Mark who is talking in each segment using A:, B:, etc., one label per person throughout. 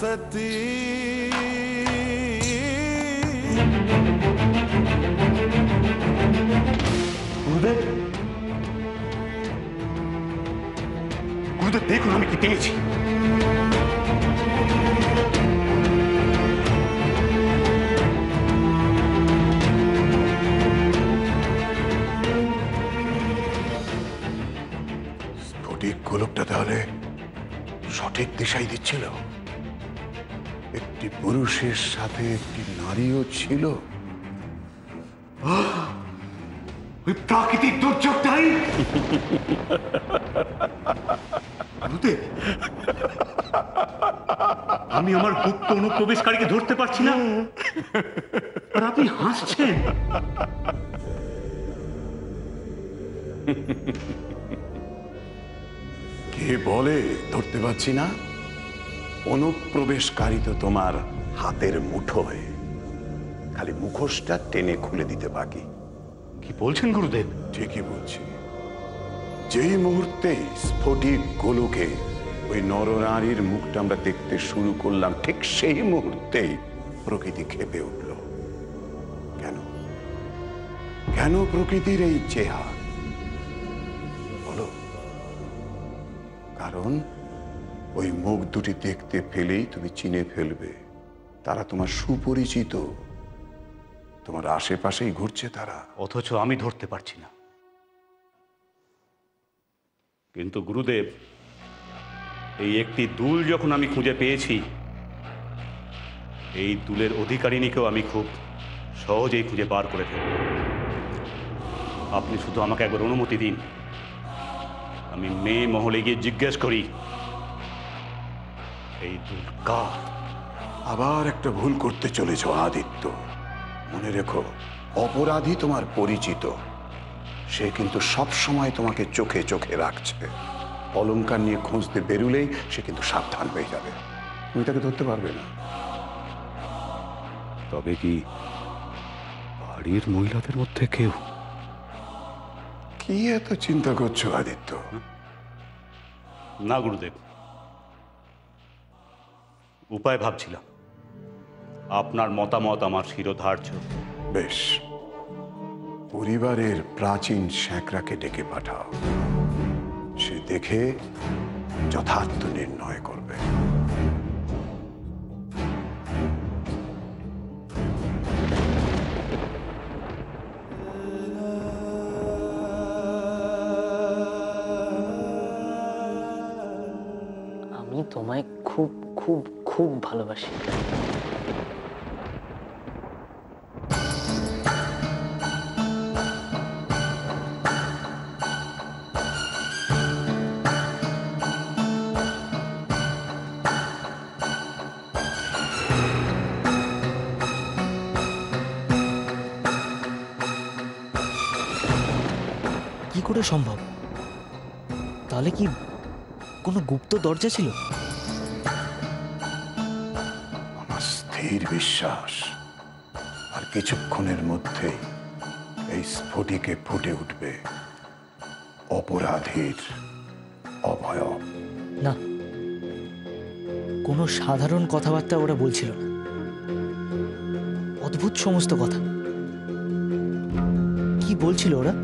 A: सती
B: গুরুদেব। গুরুদেব দেখুন আমি কি পেয়েছি।
C: গোলকটা তাহলে সঠিক দিশাই দিচ্ছিল। একটি পুরুষের সাথে একটি নারীও ছিল।
B: ওই প্রাকৃতিক দুর্যোগটাই? আমি আমার গুপ্ত অনুপ্রবেশকারীকে ধরতে পারছি না। আর আপনি হাসছেন।
C: কে বলে ধরতে পারছি না? অনুপ্রবেশকারী তো তোমার হাতের মুঠোয় খালি মুখোশটা টেনে খুলে দিতে বাকি।
B: কি বলছেন গুরুদেব?
C: ঠিকই বলছি। যেই মুহূর্তে স্ফটিক গোলকে ওই নরনারীর মুখটা আমরা দেখতে শুরু করলাম ঠিক সেই মুহূর্তেই প্রকৃতি খেপে উঠল। কেন? কেন প্রকৃতির এই চেহার? বলো। কারণ ওই মুখ দুটি দেখতে ফেলেই তুমি চিনে ফেলবে। তারা তোমার সুপরিচিত। তোমার আশেপাশেই ঘুরছে তারা।
B: অথচ আমি ধরতে পারছি না। কিন্তু গুরুদেব, এই একটি দুল যখন আমি খুঁজে পেয়েছি, এই দুলের অধিকারিণীকেও আমি খুব সহজেই খুঁজে বার করে ফেলব। আপনি শুধু আমাকে একবার অনুমতি দিন। আমি মেয়ে মহলে গিয়ে জিজ্ঞেস করি এই
C: আবার একটা ভুল করতে চলেছ আদিত্য। মনে রেখো অপরাধী তোমার পরিচিত। সে কিন্তু সব সময় তোমাকে চোখে চোখে রাখছে। অলঙ্কার নিয়ে খুঁজতে বেরুলেই সে কিন্তু সাবধান হয়ে যাবে। তুমি তাকে ধরতে পারবে না।
B: তবে কি বাড়ির মহিলাদের মধ্যে কেউ?
C: কি এত চিন্তা করছ আদিত্য?
B: না গুরুদেব। উপায় ভাবছিলাম। আপনার মতামত আমার শিরোধার্য।
C: বেশ। পরিবারের প্রাচীন স্যাঁকড়াকে ডেকে পাঠাও। সে দেখে যথার্থ নির্ণয় করবে
D: ভালোবাসি।
E: করে সম্ভব? তাহলে কি কোনো গুপ্ত দরজা ছিল?
C: স্থির বিশ্বাস। আর কিছুক্ষণের মধ্যেই এই স্ফটিকে ফুটে উঠবে অপরাধীর অভয়ব
E: না, কোনো সাধারণ কথাবার্তা ওরা বলছিল না। অদ্ভুত সমস্ত কথা। কি বলছিল ওরা?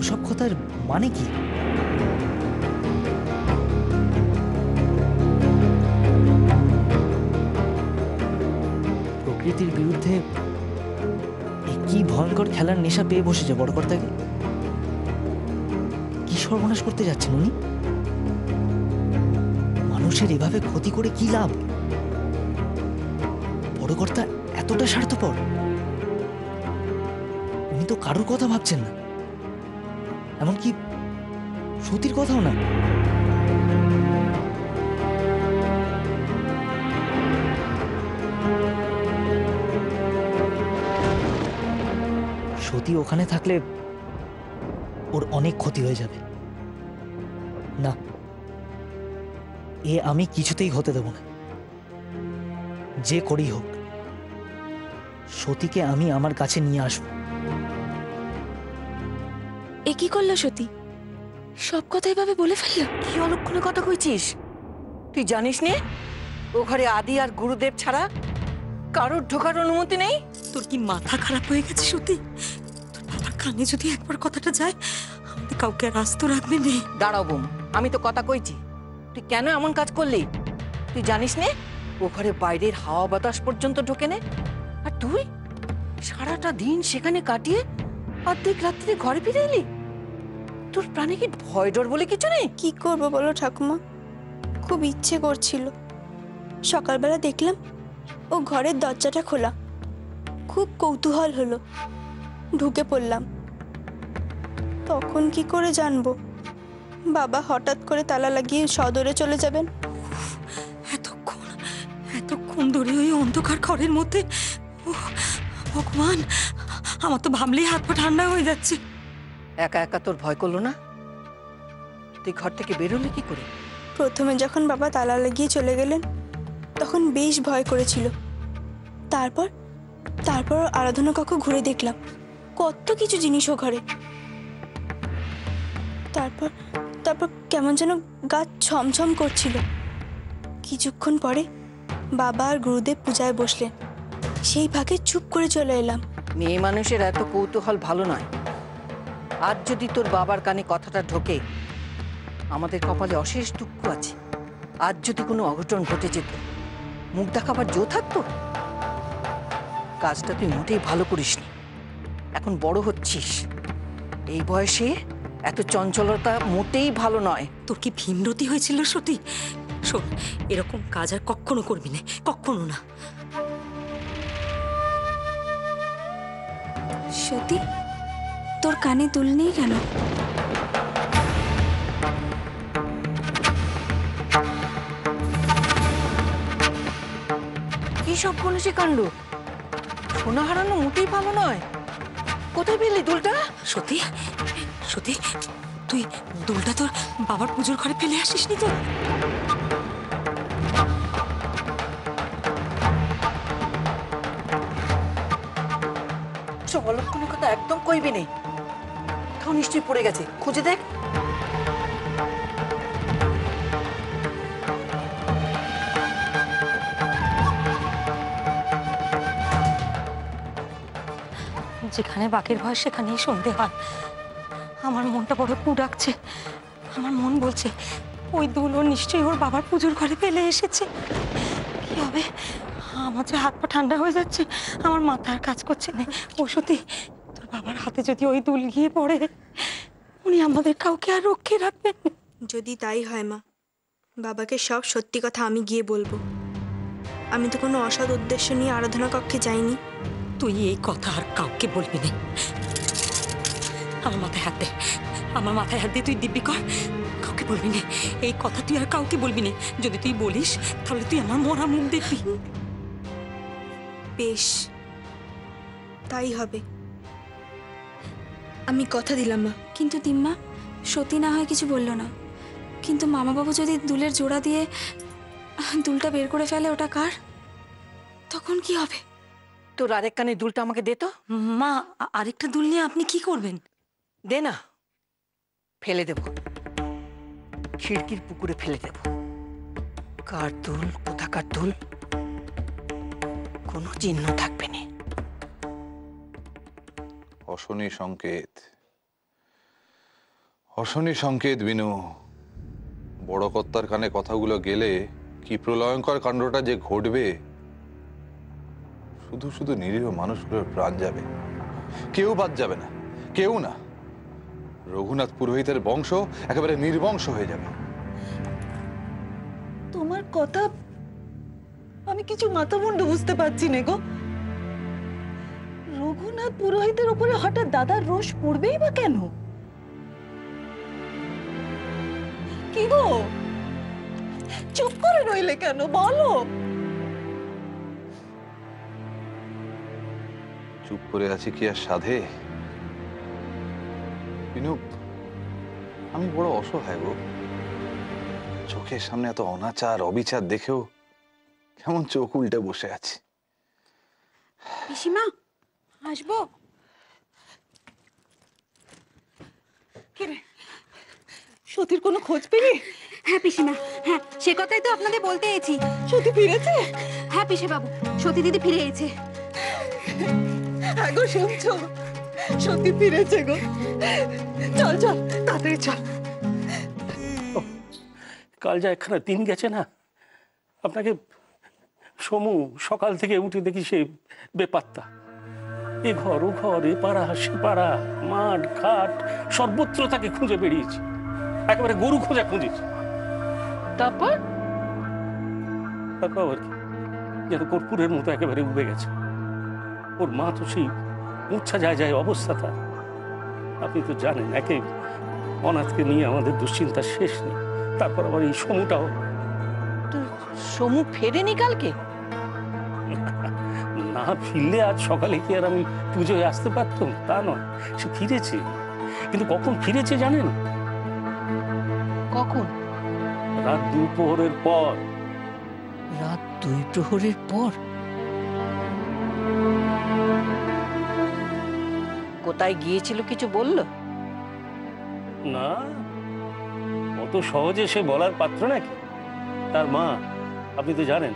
E: ওসব কথার মানে কি? প্রকৃতির বিরুদ্ধে কি ভয়ঙ্কর খেলার নেশা পেয়ে বসেছে বড় কর্তাকে কি সর্বনাশ করতে যাচ্ছেন উনি? মানুষের এভাবে ক্ষতি করে কি লাভ? বড় কর্তা এতটা স্বার্থপর। উনি তো কারোর কথা ভাবছেন না। এমনকি সতীর কথাও না। ওখানে থাকলে ওর অনেক ক্ষতি হয়ে যাবে। না এ আমি কিছুতেই হতে দেব না। যে করেই হোক সতীকে আমি আমার কাছে নিয়ে আসব।
F: এ কি করল সতী? সব কথা এভাবে বলে ফেলল?
G: কি অলক্ষণে কথা কইছিস?
A: তুই জানিস নে ও ঘরে আদি আর গুরুদেব ছাড়া কারোর ঢোকার অনুমতি নেই?
F: তোর কি মাথা খারাপ হয়ে গেছে বাবার কানে যদি একবার কথাটা যায় আমাদের কাউকে আর আস্ত রাখবে নেই
A: দাঁড়াও বোম আমি তো কথা কইছি। তুই কেন এমন কাজ করলি? তুই জানিস নে ও ঘরে বাইরের হাওয়া বাতাস পর্যন্ত ঢোকে নে। আর তুই সারাটা দিন সেখানে কাটিয়ে অর্ধেক রাত্রে ঘরে ফিরে এলি? তোর প্রাণে কি ভয় ডর বলে কিছু নেই?
G: কি করব বলো ঠাকুমা? খুব ইচ্ছে করছিল। সকালবেলা দেখলাম ও ঘরের দরজাটা খোলা। খুব কৌতূহল হলো। ঢুকে পড়লাম। তখন কি করে জানব? বাবা হঠাৎ করে তালা লাগিয়ে সদরে চলে যাবেন।
F: এতক্ষণ এতক্ষণ ধরে ওই অন্ধকার ঘরের মধ্যে। ভগবান আমার তো ভাবলেই হাত পা ঠান্ডা হয়ে যাচ্ছে।
A: একা একা তোর ভয় করল না? তুই ঘর থেকে বেরোলি কি করে?
G: প্রথমে যখন বাবা তালা লাগিয়ে চলে গেলেন তখন বেশ ভয় করেছিল। তারপর তারপর আরাধনা কক্ষ ঘুরে দেখলাম। কত কিছু জিনিস ও ঘরে। তারপর তারপর কেমন যেন গা ছমছম করছিল। কিছুক্ষণ পরে বাবা আর গুরুদেব পূজায় বসলেন। সেই ভাগে চুপ করে চলে এলাম।
A: মেয়ে মানুষের এত কৌতূহল ভালো নয়। আজ যদি তোর বাবার কানে কথাটা ঢোকে, আমাদের কপালে অশেষ দুঃখ আছে। আজ যদি কোনো অঘটন ঘটে যেত, মুখ দেখাবার জো থাকতো? কাজটা তুই মোটেই ভালো করিসনি। এখন বড় হচ্ছিস। এই বয়সে এত চঞ্চলতা মোটেই ভালো নয়।
F: তোর কি ভীমরতি হয়েছিল সতী? শোন এরকম কাজ আর কখনো করবি না কখনো না।
G: সতী তোর কানে দুল নেই কেন?
A: কি সব সে কাণ্ড? সোনা হারানো মোটেই ভালো নয়। কোথায় পেলি দুলটা?
F: সত্যি? সত্যি? তুই দুলটা তোর বাবার পুজোর ঘরে ফেলে আসিস নি
A: তো অলক্ষণের কথা একদম কইবি নেই তাও নিশ্চয়ই পড়ে গেছে। খুঁজে দেখ।
F: যেখানে বাঘের ভয়, সেখানেই সন্ধে হয়। আমার মনটা বড় কু ডাকছে আমার মন বলছে, ওই দুলো নিশ্চয়ই ওর বাবার পুজোর ঘরে ফেলে এসেছে। কি হবে? আমার যে হাত পা ঠান্ডা হয়ে যাচ্ছে, আমার মাথা আর কাজ করছে না। ও সত্যি, তোর বাবার হাতে যদি ওই দুল গিয়ে পড়ে, উনি আমাদের কাউকে আর রক্ষে রাখবেন
G: যদি তাই হয় মা, বাবাকে সব সত্যি কথা আমি গিয়ে বলব। আমি তো কোনো অসৎ উদ্দেশ্য নিয়ে আরাধনা কক্ষে যাইনি।
F: তুই এই কথা আর কাউকে বলবি না। আমার মাথায় হাত দে। আমার মাথায় হাত দিয়ে তুই দিব্যি কর। কাউকে বলবি না। এই কথা তুই আর কাউকে বলবি না। যদি তুই বলিস তাহলে তুই আমার মরা মুখ দেখবি।
G: বেশ। তাই হবে। আমি কথা দিলাম মা।
H: কিন্তু তিম্মা সতী না হয় কিছু বলল না। কিন্তু মামাবাবু যদি দুলের জোড়া দিয়ে দুলটা বের করে ফেলে ওটা কার? তখন কি হবে?
A: তোর আরেক কানে দুলটা আমাকে দে তো।
F: মা আরেকটা দুল নিয়ে আপনি কি করবেন?
A: দে না। ফেলে দেব। খিড়কির পুকুরে ফেলে দেব। কার দুল কোথাকার দুল? কোনো চিহ্ন থাকবে না।
I: অশনি সংকেত। অশনি সংকেত বিনু। বড় কর্তার কানে কথাগুলো গেলে কি প্রলয়ঙ্কর কাণ্ডটা যে ঘটবে শুধু শুধু নিরীহ মানুষগুলোর প্রাণ যাবে। কেউ বাদ যাবে না। কেউ না। রঘুনাথ পুরোহিতের বংশ একেবারে নির্বংশ হয়ে যাবে।
J: তোমার কথা আমি কিছু মাথামুন্ডু বুঝতে পারছি না গো। রঘুনাথ পুরোহিতের উপরে হঠাৎ দাদার রোষ পড়বেই বা কেন? কি গো? চুপ করে রইলে কেন? বলো।
I: চুপ করে আছি কি আর সাধে? বিনু আমি বড় অসহায় গো। চোখের সামনে এত অনাচার অবিচার দেখেও কেমন চোখ উল্টে বসে আছি।
H: পিসিমা আসব?
J: সতীর কোনো খোঁজ পেলি?
H: হ্যাঁ পিসিমা হ্যাঁ সে কথাই তো আপনাদের বলতে এসেছি।
J: সতী ফিরেছে?
H: হ্যাঁ পিসে বাবু সতী দিদি ফিরে এসেছে।
J: গো শুনছো? সতী ফিরেছে গো। চল চল তাড়াতাড়ি চল।
K: কাল যা একখানা দিন গেছে না? আপনাকে সমু সকাল থেকে উঠে দেখি সে বেপাত্তা। এ ঘর ও ঘর এ পাড়া সে পাড়া মাঠ ঘাট সর্বত্র তাকে খুঁজে বেরিয়েছি একেবারে গরু খোঁজা খুঁজেছি।
A: তারপর?
K: তারপর আবার কি? যেন কর্পূরের মতো একেবারে উবে গেছে। ওর মা তো সেই উচ্ছা যায় যায় অবস্থাটা আপনি তো জানেন একে অনাথকে নিয়ে আমাদের দুশ্চিন্তা শেষ নেই। তারপর আবার এই সমুটাও।
A: সমু ফেরেনি কালকে?
K: না ফিরলে আজ সকালে কি আর আমি পুজোয় আসতে পারতাম? তা নয় সে ফিরেছে। কিন্তু কখন ফিরেছে জানেন?
A: কখন?
K: রাত দুপুরের পর।
A: রাত দুই প্রহরের পর? কোথায় গিয়েছিল কিছু বলল?
K: না অত সহজে সে বলার পাত্র নাকি? তার মা, আপনি তো জানেন,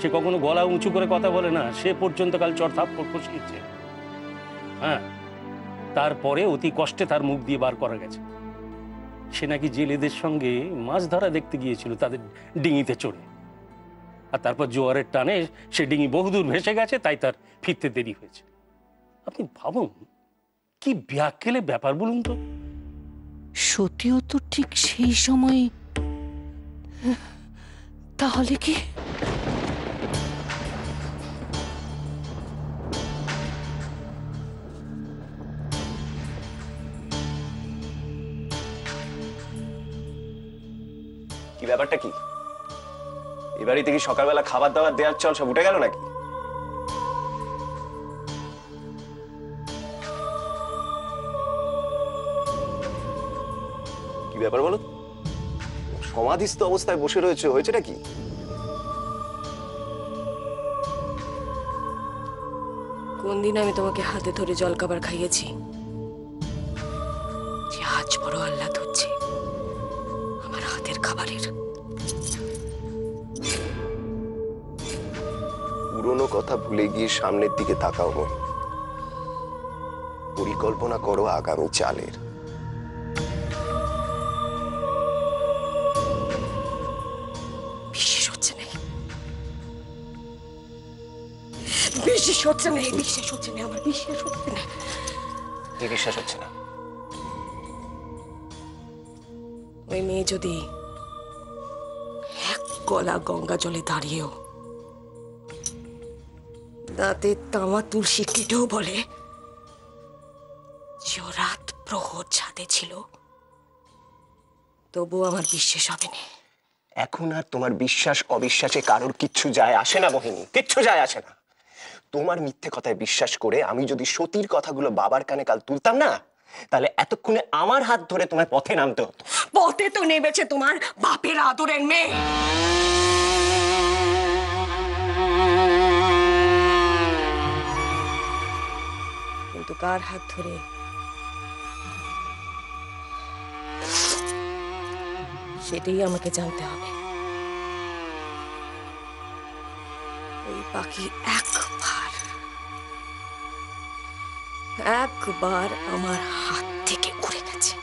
K: সে কখনো গলা উঁচু করে কথা বলে না, সে পর্যন্ত কাল চর থাপ্পড় কষিয়েছে হ্যাঁ তারপরে অতি কষ্টে তার মুখ দিয়ে বার করা গেছে। সে নাকি জেলেদের সঙ্গে মাছ ধরা দেখতে গিয়েছিল তাদের ডিঙিতে চড়ে। আর তারপর জোয়ারের টানে সে ডিঙি বহুদূর ভেসে গেছে, তাই তার ফিরতে দেরি হয়েছে। আপনি ভাবুন কি ব্যাকেলে ব্যাপার বলুন তো?
A: সতীও তো ঠিক সেই সময়। তাহলে কি?
L: কি ব্যাপারটা কি? এ বাড়িতে কি সকালবেলা খাবার দাবার দেওয়ার চল সব উঠে গেল নাকি? কি ব্যাপার বলো সমাধিস্থ অবস্থায় বসে রয়েছে হয়েছেটা কি?
M: কোন দিন আমি তোমাকে হাতে ধরে জলখাবার খাইয়েছি? যে আজ বড় আহ্লাদ হচ্ছে আমার হাতের খাবারের।
L: পুরনো কথা ভুলে গিয়ে সামনের দিকে তাকাও মন। পরিকল্পনা করো আগামী চালের।
M: বিশ্বাস হচ্ছে না বিশ্বাস হচ্ছে না আমার বিশ্বাস হচ্ছে না।
L: কি বিশ্বাস হচ্ছে না।
M: ওই মেয়ে যদি এক গলা গঙ্গা জলে দাঁড়িয়েও দাঁতে তামা তুলসী কেটেও বলে যে রাত প্রহর ছাদে ছিল তবু আমার বিশ্বাস হবে না।
L: এখন আর তোমার বিশ্বাস অবিশ্বাসে কারোর কিচ্ছু যায় আসে না মোহিনী। কিচ্ছু যায় আসে না। তোমার মিথ্যে কথায় বিশ্বাস করে আমি যদি সতীর কথাগুলো বাবার কানে কাল তুলতাম না, তাহলে এতক্ষণে আমার হাত ধরে তোমার পথে নামতে হতো।
M: পথে তো নেমেছে তোমার বাপের আদরের মেয়ে। কিন্তু কার হাত ধরে? সেটাই আমাকে জানতে হবে। ওই পাখি একবার একবার আমার হাত থেকে উড়ে গেছে।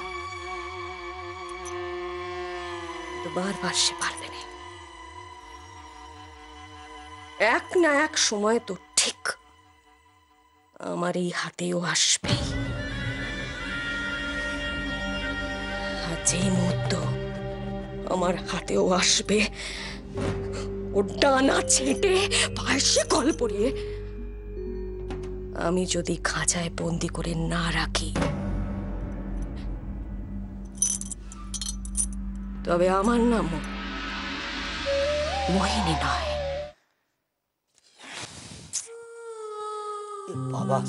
M: বারবার সে পারবে না। এক না এক সময় তো ঠিক আমার এই হাতেও আসবে। আর যেই মুহূর্ত আমার হাতেও আসবে। ও ডানা ছেঁটে পাশে কল পরিয়ে আমি যদি খাঁচায় বন্দি করে না রাখি তবে আমার নাম মোহিনী নয়।
E: বাবা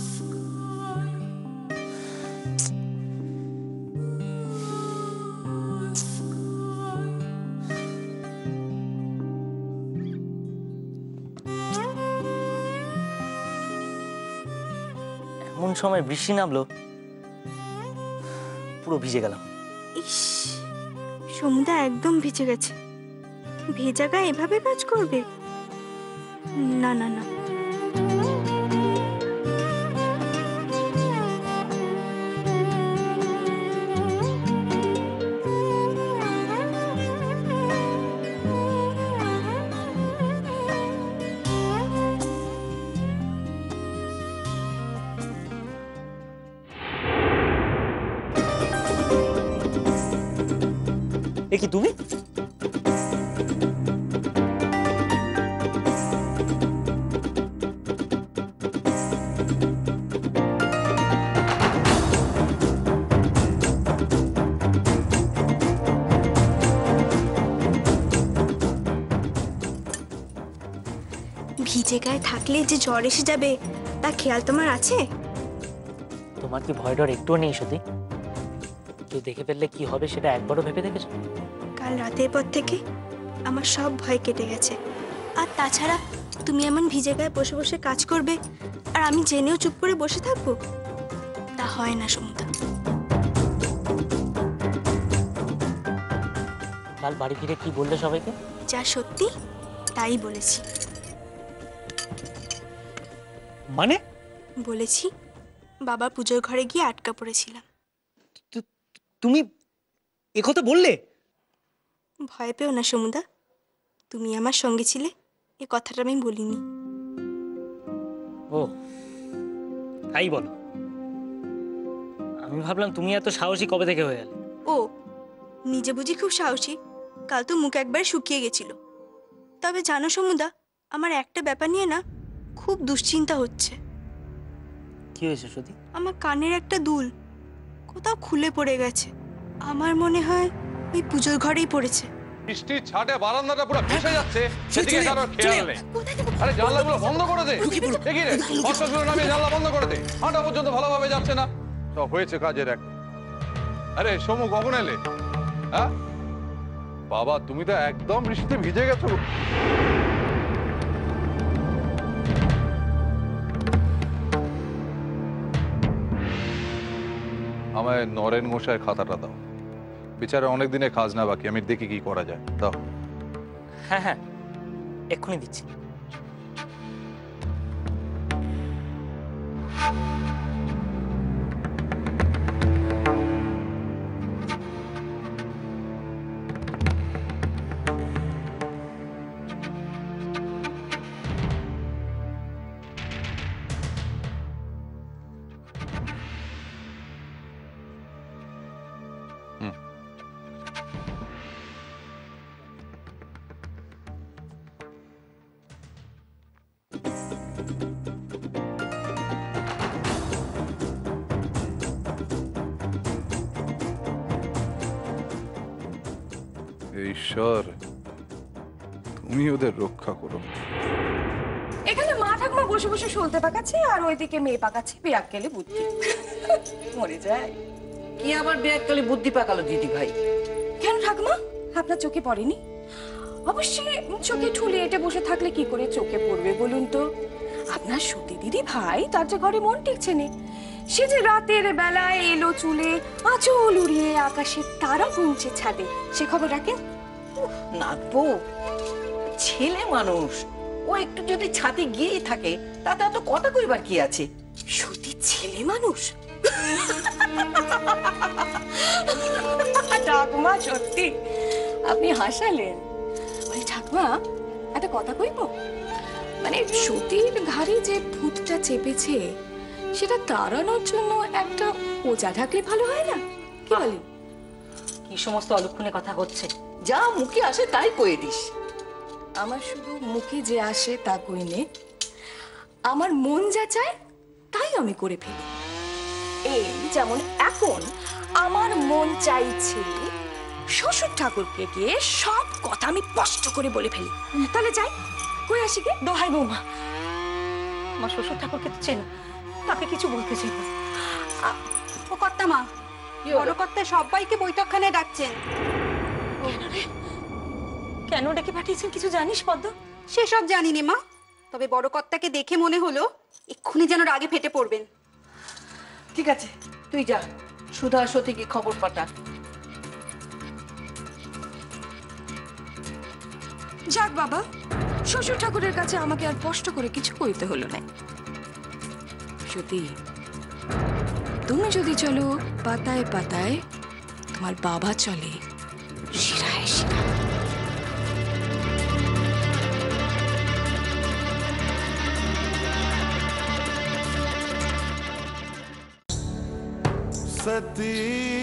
E: সময় বৃষ্টি নামলো, পুরো ভিজে গেলাম।
H: ইস
G: সমুদা একদম ভিজে গেছে। ভেজা গায়ে এভাবে কাজ করবে? না না না।
E: এ কি তুমি?
G: ভিজে গায়ে থাকলে যে জ্বর এসে যাবে তা খেয়াল তোমার আছে?
E: তোমার কি ভয় ডর একটুও নেই সত্যি কেউ দেখে ফেললে কি হবে সেটা একবারও ভেবে দেখেছ?
G: কাল রাতের পর থেকে আমার সব ভয় কেটে গেছে। আর তাছাড়া তুমি এমন ভিজে গায়ে বসে বসে কাজ করবে আর আমি জেনেও চুপ করে বসে থাকব? তা হয় না সমুদা।
E: কাল বাড়ি ফিরে কি বললে সবাইকে?
G: যা সত্যি তাই বলেছি।
E: মানে?
G: বলেছি বাবা পুজোর ঘরে গিয়ে আটকা পড়েছিলাম।
E: তুমি একথা বললে?
G: ভয় পেও না সমুদা। তুমি আমার সঙ্গে ছিলে এ কথাটা আমি বলিনি।
E: ও তাই বলো। আমি ভাবলাম তুমি এত সাহসী কবে থেকে হয়ে গেলে
G: ও নিজে বুঝি খুব সাহসী। কাল তো মুখ একবার শুকিয়ে গেছিল। তবে জানো সমুদা আমার একটা ব্যাপার নিয়ে না খুব দুশ্চিন্তা হচ্ছে।
E: কি হয়েছে সত্যি
G: আমার কানের একটা দুল কোথাও খুলে পড়ে গেছে। আমার মনে হয় ওই পুজোর ঘরেই পড়েছে।
I: বৃষ্টির ছাটে বারান্দাটা পুরো ভেসে যাচ্ছে। সেদিকে কারও খেয়াল নেই। আরে জানলাগুলো বন্ধ করে দে। এগিয়ে রে নামিয়ে জানলা বন্ধ করে দে। হাঁটা পর্যন্ত ভালোভাবে যাচ্ছে না। সব হয়েছে কাজের এক। আরে সমু কখন এলে? হ্যাঁ? বাবা তুমি তো একদম বৃষ্টিতে ভিজে গেছো। আমায় নরেন মশাই খাতাটা দাও। বিচারে অনেক দিনে খাজনা বাকি আমি দেখি কি করা যায় দাও
E: হ্যাঁ হ্যাঁ এক্ষুনি দিচ্ছি
I: ঈশ্বর তুমি ওদের রক্ষা করো।
M: এখানে মা ঠাকুমা বসে বসে সলতে পাকাচ্ছে আর ওইদিকে মেয়ে পাকাচ্ছে বিরাক্কেলে বুদ্ধি। মরে যায়।
A: কি আবার বুদ্ধি পাকালো দিদি ভাই?
M: কেন ঠাকুমা? আপনার চোখে পড়েনি? অবশ্যই চোখে ঠুলে এটে বসে থাকলে কি করে চোখে পড়বে বলুন তো? আপনার সতী দিদি ভাই তার যে ঘরে মন টিকছে নে। সে যে রাতের বেলায় এলো চুলে আঁচল উড়িয়ে আকাশের তারা গুনছে ছাদে। সে খবর রাখেন?
A: নাচবো ছেলে মানুষ। ও একটু যদি ছাতে গিয়ে থাকে তাতে এত কথা কইবার কি আছে?
M: সতী ছেলে মানুষ? ঠাকুমা সত্যি। আপনি হাসালেন। বলি ঠাকুমা একটা কথা কইব? মানে সতীর ঘাড়ে যে ভূতটা চেপেছে সেটা তাড়ানোর জন্য একটা ওজা ঢাকলে ভালো হয় না? কি বলেন?
A: কি সমস্ত অলক্ষণে কথা হচ্ছে? যা মুখে আসে তাই কয়ে দিস।
M: আমার শুধু মুখে যে আসে তা কই নে। আমার মন যা চায় তাই আমি করে ফেলি। এই যেমন এখন আমার মন চাইছে শ্বশুর ঠাকুরকে গিয়ে সব কথা আমি স্পষ্ট করে বলে ফেলি। তাহলে যাই কই আসি গে?
F: দোহাই বৌমা। আমার শ্বশুর ঠাকুরকে তো চেনো তাকে কিছু বলতে চাই না।
N: ও কর্তা মা। বড় কর্তা সবাইকে বৈঠকখানে ডাকছেন।
F: কেন ডেকে পাঠিয়েছেন কিছু জানিস পদ্ম?
N: সেসব জানি নে মা। তবে বড় কর্তাকে দেখে মনে হলো এক্ষুনি যেন রাগে ফেটে পড়বেন।
A: ঠিক আছে তুই যা। সুধা সতীকে খবর পাঠা।
M: যাক বাবা শ্বশুর ঠাকুরের কাছে আমাকে আর কষ্ট করে কিছু কইতে হলো না সত্যি তুমি যদি চলো পাতায় পাতায় তোমার বাবা চলে শিরায় শিরায়
O: सती